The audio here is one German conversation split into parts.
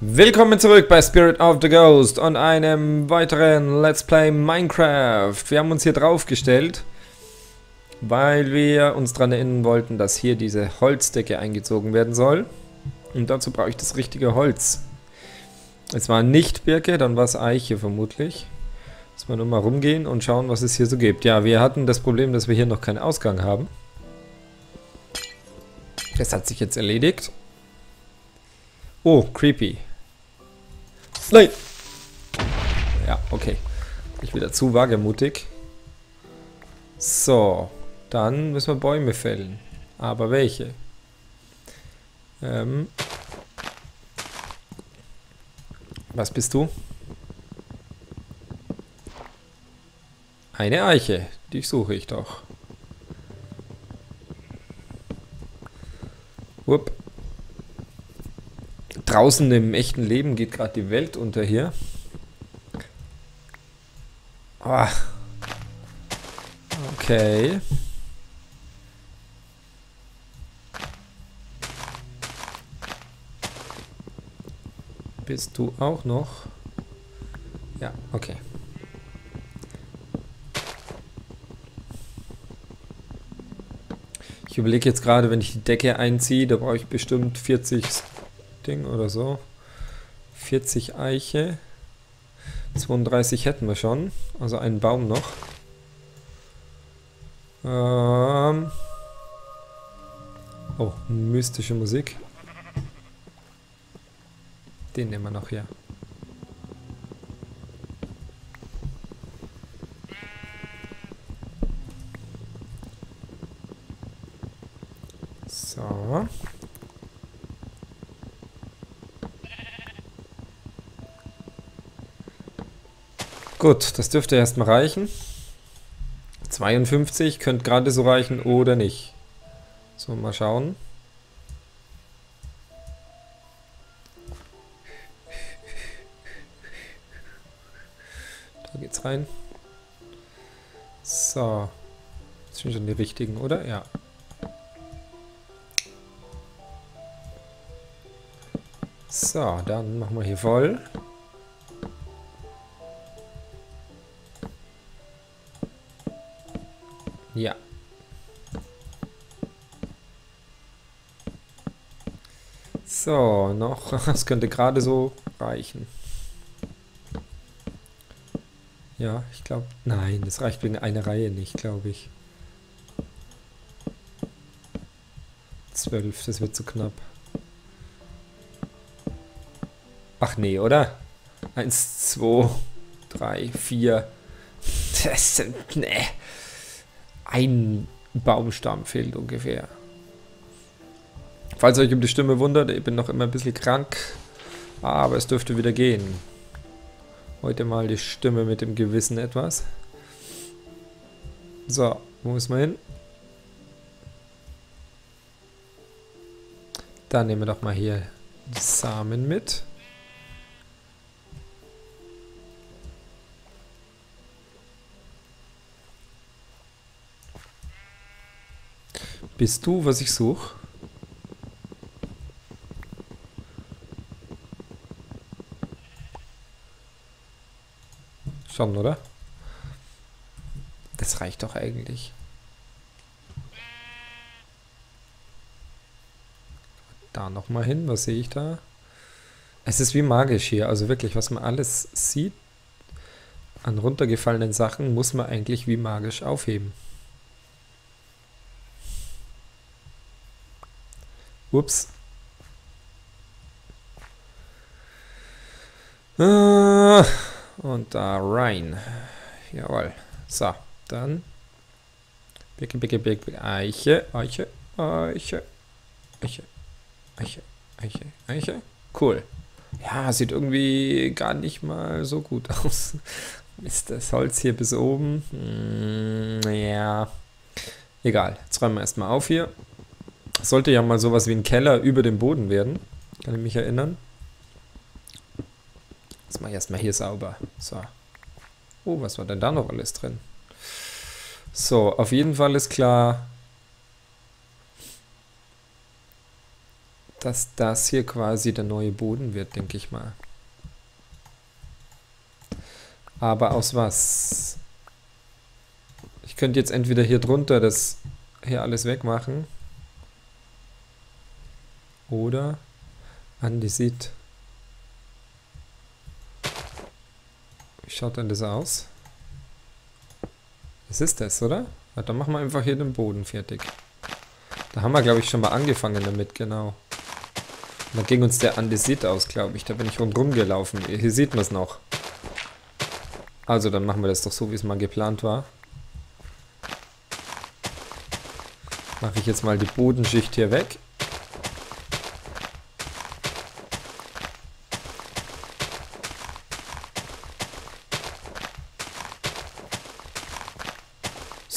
Willkommen zurück bei Spirit of the Ghost und einem weiteren Let's Play Minecraft. Wir haben uns hier draufgestellt, weil wir uns daran erinnern wollten, dass hier diese Holzdecke eingezogen werden soll. Und dazu brauche ich das richtige Holz. Es war nicht Birke, dann war es Eiche vermutlich. Müssen wir nur mal rumgehen und schauen, was es hier so gibt. Ja, wir hatten das Problem, dass wir hier noch keinen Ausgang haben. Das hat sich jetzt erledigt. Oh, creepy. Nein! Ja, okay. Ich wieder zu wagemutig. So, dann müssen wir Bäume fällen. Aber welche? Ähm. Was bist du? Eine Eiche. Die suche ich doch. Wupp. Draußen im echten Leben geht gerade die Welt unter hier. Oh. Okay. Bist du auch noch? Ja, okay. Ich überlege jetzt gerade, wenn ich die Decke einziehe, da brauche ich bestimmt 40 Ding oder so. 40 Eiche. 32 hätten wir schon. Also einen Baum noch. Ähm oh, mystische Musik. Den nehmen wir noch hier. Gut, das dürfte erstmal reichen. 52 könnte gerade so reichen oder nicht. So, mal schauen. Da geht's rein. So. Das sind schon die richtigen, oder? Ja. So, dann machen wir hier voll. Ja. So, noch, das könnte gerade so reichen. Ja, ich glaube, nein, das reicht wegen einer Reihe nicht, glaube ich. Zwölf, das wird zu knapp. Ach nee, oder? Eins, zwei, drei, vier. Das sind, nee ein Baumstamm fehlt ungefähr. Falls euch um die Stimme wundert, ich bin noch immer ein bisschen krank, aber es dürfte wieder gehen. Heute mal die Stimme mit dem Gewissen etwas. So, wo müssen wir hin? Dann nehmen wir doch mal hier die Samen mit. Bist du, was ich suche? Schon, oder? Das reicht doch eigentlich. Da nochmal hin, was sehe ich da? Es ist wie magisch hier, also wirklich, was man alles sieht an runtergefallenen Sachen, muss man eigentlich wie magisch aufheben. Ups. Ah, und da rein. Jawohl. So, dann. Blicke, blicke, blicke, Eiche, Eiche, Eiche, Eiche, Eiche, Eiche, Eiche. Cool. Ja, sieht irgendwie gar nicht mal so gut aus. Ist das Holz hier bis oben? Hm, ja. Egal. Jetzt räumen wir erstmal auf hier. Sollte ja mal sowas wie ein Keller über dem Boden werden. Kann ich mich erinnern. Jetzt mache ich erstmal hier sauber. So. Oh, was war denn da noch alles drin? So, auf jeden Fall ist klar, dass das hier quasi der neue Boden wird, denke ich mal. Aber aus was? Ich könnte jetzt entweder hier drunter das hier alles wegmachen. Oder Andesit. Wie schaut denn das aus? Das ist das, oder? Ja, dann machen wir einfach hier den Boden fertig. Da haben wir, glaube ich, schon mal angefangen damit, genau. da ging uns der Andesit aus, glaube ich. Da bin ich rundherum gelaufen. Hier sieht man es noch. Also, dann machen wir das doch so, wie es mal geplant war. Mache ich jetzt mal die Bodenschicht hier weg.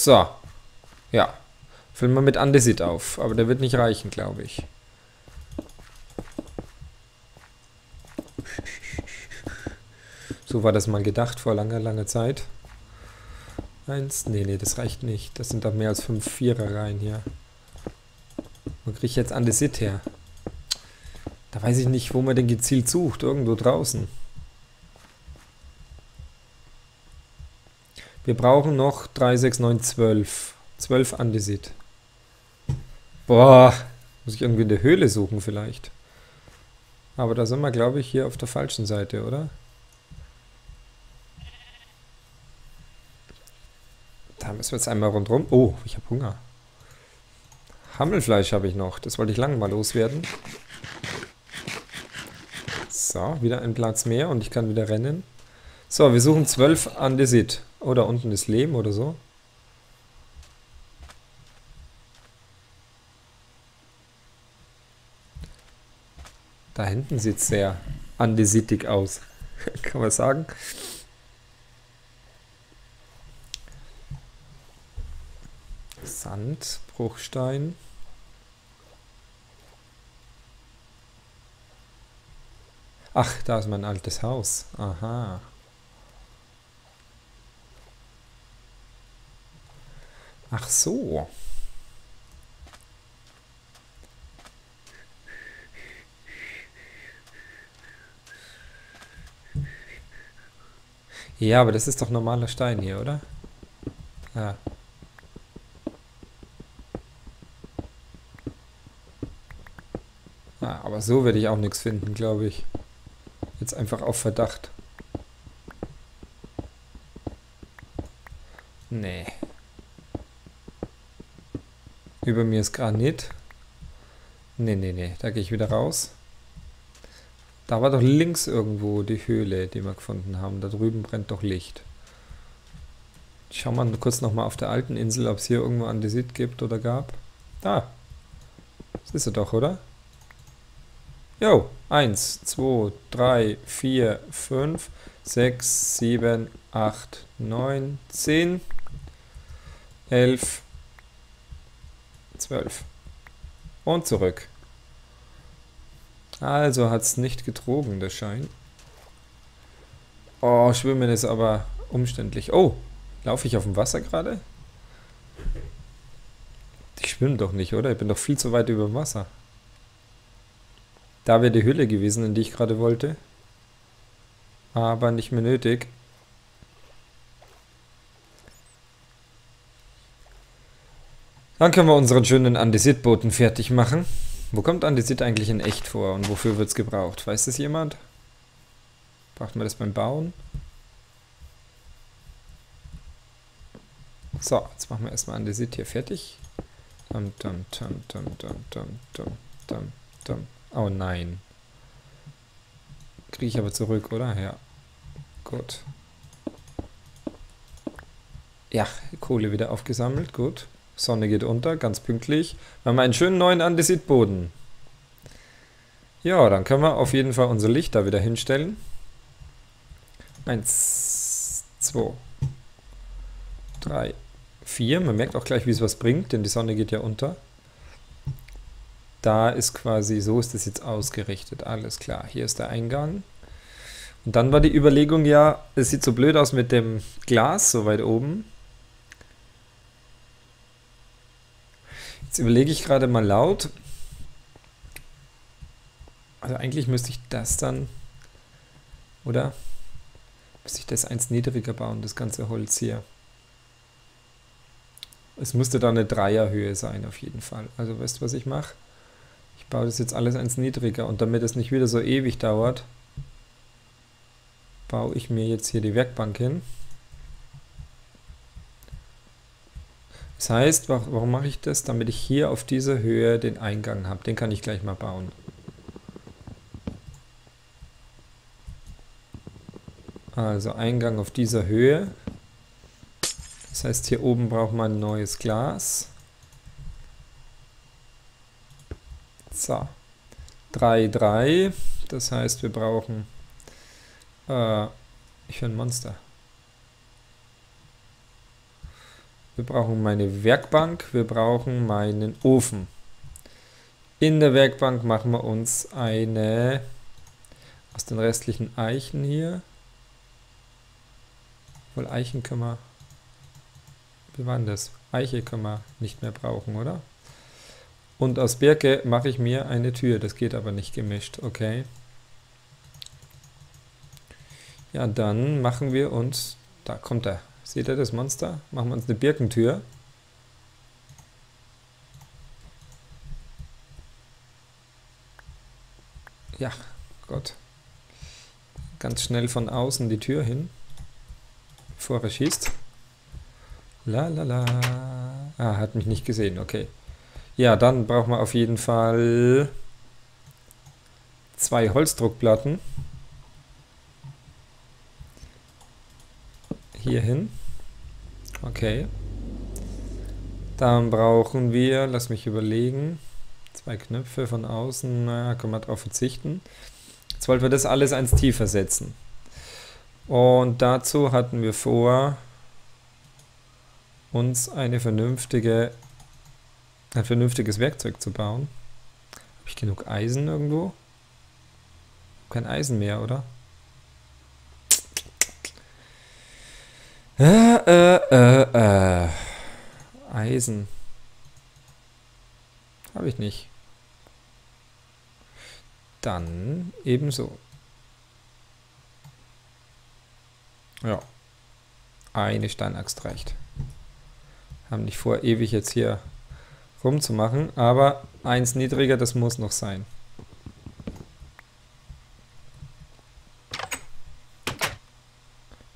So. Ja. Füllen wir mit Andesit auf. Aber der wird nicht reichen, glaube ich. So war das mal gedacht vor langer, langer Zeit. Eins, nee, nee, das reicht nicht. Das sind doch mehr als fünf Vierer rein hier. Wo kriege ich jetzt Andesit her? Da weiß ich nicht, wo man den gezielt sucht. Irgendwo draußen. Wir brauchen noch 3, 6, 9, 12. 12 Andesit. Boah, muss ich irgendwie in der Höhle suchen vielleicht. Aber da sind wir, glaube ich, hier auf der falschen Seite, oder? Da müssen wir jetzt einmal rundherum. Oh, ich habe Hunger. Hammelfleisch habe ich noch. Das wollte ich lange mal loswerden. So, wieder ein Platz mehr und ich kann wieder rennen. So, wir suchen 12 Andesit. Oh, da unten ist Lehm oder so. Da hinten sieht es sehr andesitig aus. Kann man sagen. Sand, Bruchstein. Ach, da ist mein altes Haus. Aha. Ach so. Ja, aber das ist doch normaler Stein hier, oder? Ja. Ah, aber so werde ich auch nichts finden, glaube ich. Jetzt einfach auf Verdacht. Nee. Über mir ist Granit. Nee, nee, nee. Da gehe ich wieder raus. Da war doch links irgendwo die Höhle, die wir gefunden haben. Da drüben brennt doch Licht. Ich schau mal kurz nochmal auf der alten Insel, ob es hier irgendwo Andesit gibt oder gab. Da. Das ist er doch, oder? Jo, 1, 2, 3, 4, 5, 6, 7, 8, 9, 10, 11, 12. Und zurück. Also hat es nicht getrogen, der Schein. Oh, schwimmen ist aber umständlich. Oh, laufe ich auf dem Wasser gerade? Ich schwimme doch nicht, oder? Ich bin doch viel zu weit über dem Wasser. Da wäre die Hülle gewesen, in die ich gerade wollte. Aber nicht mehr nötig. Dann können wir unseren schönen Andesit-Boten fertig machen. Wo kommt Andesit eigentlich in echt vor und wofür wird es gebraucht? Weiß das jemand? Braucht man das beim Bauen? So, jetzt machen wir erstmal Andesit hier fertig. Dum, dum, dum, dum, dum, dum, dum, dum, dum. Oh nein. Kriege ich aber zurück, oder? Ja. Gut. Ja, Kohle wieder aufgesammelt, gut. Sonne geht unter, ganz pünktlich. Wir haben einen schönen neuen Andesitboden. Ja, dann können wir auf jeden Fall unser Licht da wieder hinstellen. Eins, zwei, drei, vier. Man merkt auch gleich, wie es was bringt, denn die Sonne geht ja unter. Da ist quasi, so ist es jetzt ausgerichtet. Alles klar, hier ist der Eingang. Und dann war die Überlegung ja, es sieht so blöd aus mit dem Glas so weit oben. Jetzt überlege ich gerade mal laut, Also eigentlich müsste ich das dann, oder? Müsste ich das eins niedriger bauen, das ganze Holz hier. Es müsste da eine Dreierhöhe sein, auf jeden Fall. Also weißt du, was ich mache? Ich baue das jetzt alles eins niedriger und damit es nicht wieder so ewig dauert, baue ich mir jetzt hier die Werkbank hin. Das heißt, warum mache ich das? Damit ich hier auf dieser Höhe den Eingang habe. Den kann ich gleich mal bauen. Also Eingang auf dieser Höhe. Das heißt, hier oben braucht man ein neues Glas. So. 3, 3. Das heißt, wir brauchen... Äh, ich höre ein Monster. Wir brauchen meine Werkbank, wir brauchen meinen Ofen. In der Werkbank machen wir uns eine aus den restlichen Eichen hier. Wohl Eichen können wir, wie war denn das? Eiche können wir nicht mehr brauchen, oder? Und aus Birke mache ich mir eine Tür, das geht aber nicht gemischt, okay. Ja, dann machen wir uns, da kommt er, Seht ihr das Monster? Machen wir uns eine Birkentür. Ja, Gott. Ganz schnell von außen die Tür hin, bevor er schießt. La la la. Ah, hat mich nicht gesehen, okay. Ja, dann brauchen wir auf jeden Fall zwei Holzdruckplatten. Hier hin. Okay. Dann brauchen wir, lass mich überlegen, zwei Knöpfe von außen, naja, können wir darauf verzichten. Jetzt wollten wir das alles eins tiefer setzen. Und dazu hatten wir vor, uns eine vernünftige, ein vernünftiges Werkzeug zu bauen. Habe ich genug Eisen irgendwo? Kein Eisen mehr, oder? Äh, äh, äh, äh. Eisen. Habe ich nicht. Dann ebenso. Ja. Eine Steinaxt reicht. Haben nicht vor, ewig jetzt hier rumzumachen, aber eins niedriger, das muss noch sein.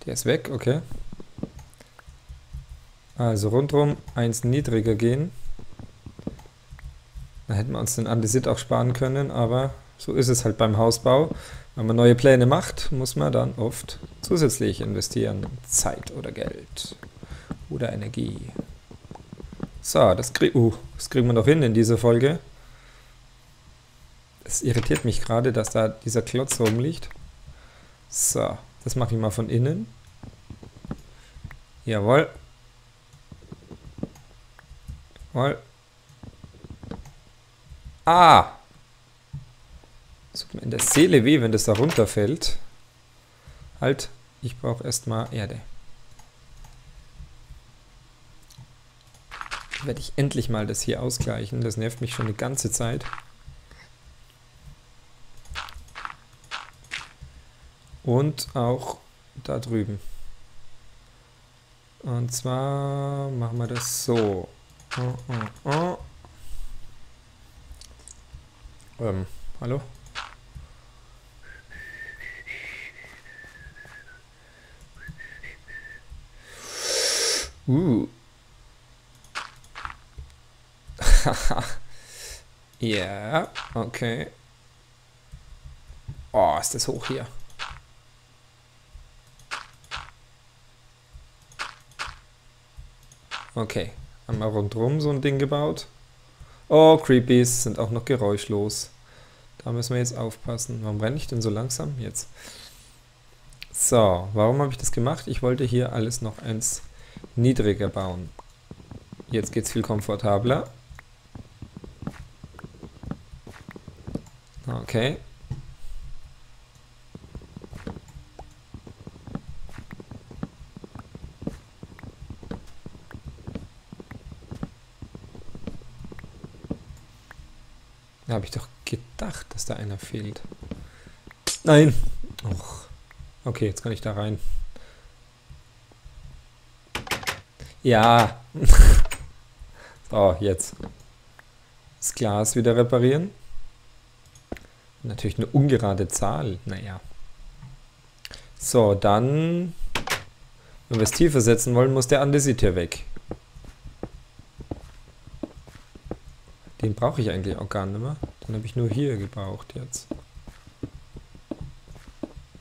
Der ist weg, okay. Also rundherum eins niedriger gehen. Da hätten wir uns den Andesit auch sparen können, aber so ist es halt beim Hausbau. Wenn man neue Pläne macht, muss man dann oft zusätzlich investieren. Zeit oder Geld oder Energie. So, das, krieg uh, das kriegen wir noch hin in dieser Folge. Es irritiert mich gerade, dass da dieser Klotz rumliegt. So, das mache ich mal von innen. Jawohl. Mal. Ah! Es tut mir in der Seele weh, wenn das da runterfällt. Halt, ich brauche erstmal Erde. Werde ich endlich mal das hier ausgleichen. Das nervt mich schon eine ganze Zeit. Und auch da drüben. Und zwar machen wir das so. Oh, oh, oh. Ähm, hallo? Uh. ja, okay. Oh, ist das hoch hier. Okay. Einmal rundherum so ein Ding gebaut. Oh, Creepies sind auch noch geräuschlos. Da müssen wir jetzt aufpassen. Warum renne ich denn so langsam? Jetzt. So, warum habe ich das gemacht? Ich wollte hier alles noch eins niedriger bauen. Jetzt geht es viel komfortabler. Okay. Habe ich doch gedacht, dass da einer fehlt. Nein. Och. Okay, jetzt kann ich da rein. Ja. so, jetzt. Das Glas wieder reparieren. Natürlich eine ungerade Zahl. Naja. So, dann... Wenn wir es tiefer setzen wollen, muss der Andesit hier weg. Den brauche ich eigentlich auch gar nicht mehr. Den habe ich nur hier gebraucht jetzt.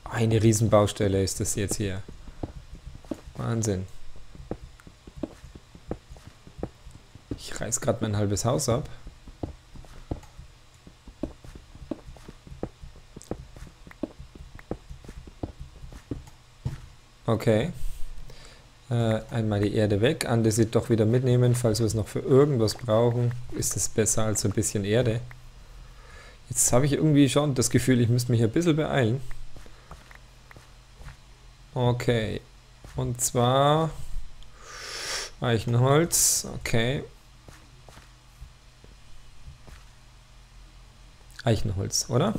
Eine Riesenbaustelle ist das jetzt hier. Wahnsinn. Ich reiß gerade mein halbes Haus ab. Okay. Äh, einmal die Erde weg, Andesit doch wieder mitnehmen, falls wir es noch für irgendwas brauchen, ist es besser als ein bisschen Erde. Jetzt habe ich irgendwie schon das Gefühl, ich müsste mich ein bisschen beeilen. Okay. Und zwar Eichenholz, okay. Eichenholz, oder?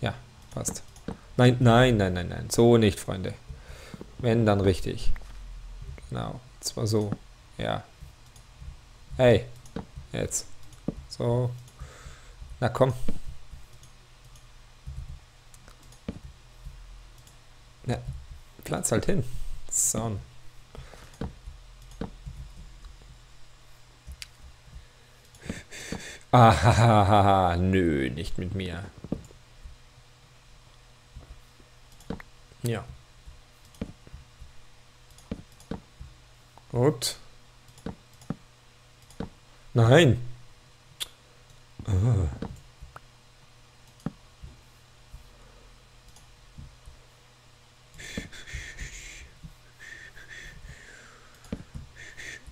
Ja, passt. Nein, nein, nein, nein, nein. So nicht, Freunde. Wenn, dann richtig. Genau. Zwar so. Ja. Hey. Jetzt. So. Na komm. Ja. Platz halt hin. So. Ah, nö, nicht mit mir. Ja. Gut. Nein. Oh.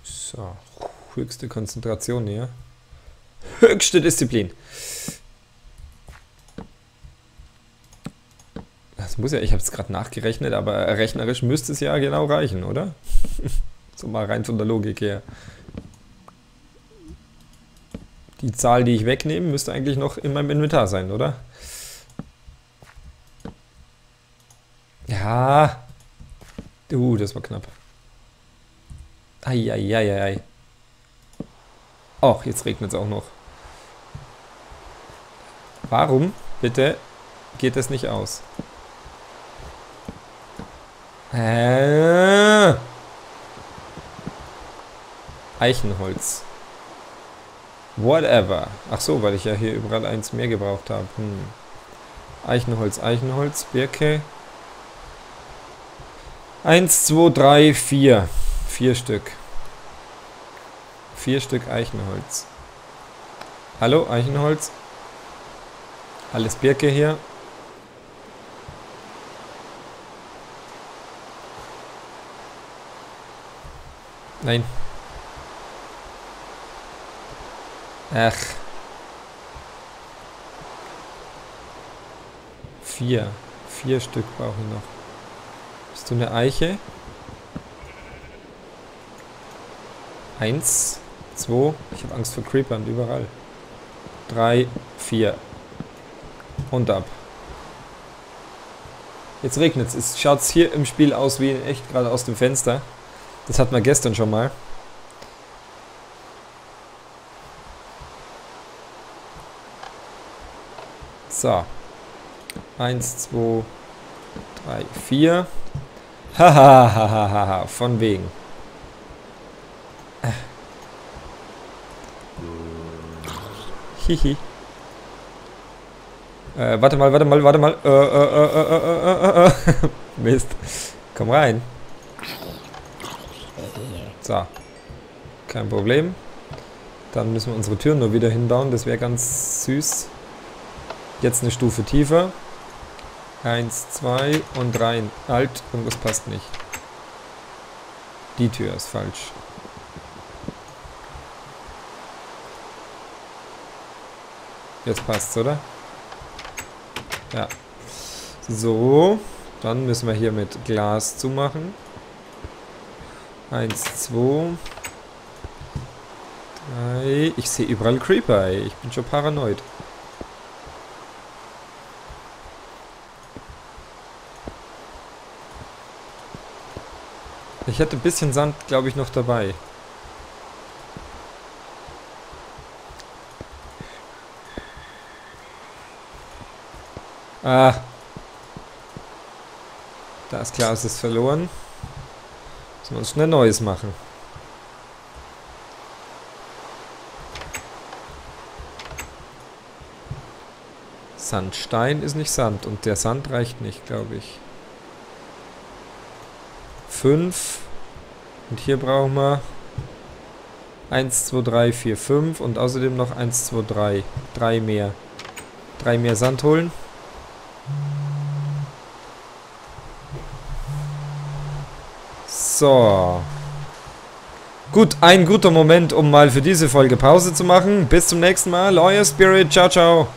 So, höchste Konzentration hier. Höchste Disziplin. Muss ja, ich habe es gerade nachgerechnet, aber rechnerisch müsste es ja genau reichen, oder? so mal rein von der Logik her. Die Zahl, die ich wegnehme, müsste eigentlich noch in meinem Inventar sein, oder? Ja. Uh, das war knapp. Eieieiei. Och, jetzt regnet es auch noch. Warum, bitte, geht das nicht aus? Hä? Eichenholz. Whatever. Ach so, weil ich ja hier überall eins mehr gebraucht habe. Hm. Eichenholz, Eichenholz, Birke. Eins, zwei, drei, vier. Vier Stück. Vier Stück Eichenholz. Hallo, Eichenholz. Alles Birke hier. Nein. Ach. Vier. Vier Stück brauche ich noch. Bist du eine Eiche? Eins, zwei. Ich habe Angst vor Creepern überall. Drei, vier. Und ab. Jetzt regnet es. Schaut hier im Spiel aus wie echt gerade aus dem Fenster. Das hatten wir gestern schon mal. So. Eins, zwei, drei, vier. Hahaha, von wegen. Hihi. Äh, warte mal, warte mal, warte mal. Äh, äh, äh, äh, äh. Mist. Komm rein. So. Kein Problem. Dann müssen wir unsere Türen nur wieder hinbauen. Das wäre ganz süß. Jetzt eine Stufe tiefer. Eins, zwei und rein. Halt, irgendwas passt nicht. Die Tür ist falsch. Jetzt passt's, oder? Ja. So. Dann müssen wir hier mit Glas zumachen. Eins, zwei, Ey, ich sehe überall Creeper, ey. Ich bin schon paranoid. Ich hätte ein bisschen Sand, glaube ich, noch dabei. Ah. Da ist klar, es ist verloren. Müssen wir uns schnell Neues machen. Sandstein ist nicht Sand und der Sand reicht nicht, glaube ich. 5 und hier brauchen wir 1, 2, 3, 4, 5 und außerdem noch 1, 2, 3. 3 mehr. 3 mehr Sand holen. So. Gut, ein guter Moment, um mal für diese Folge Pause zu machen. Bis zum nächsten Mal. Euer Spirit. Ciao, ciao.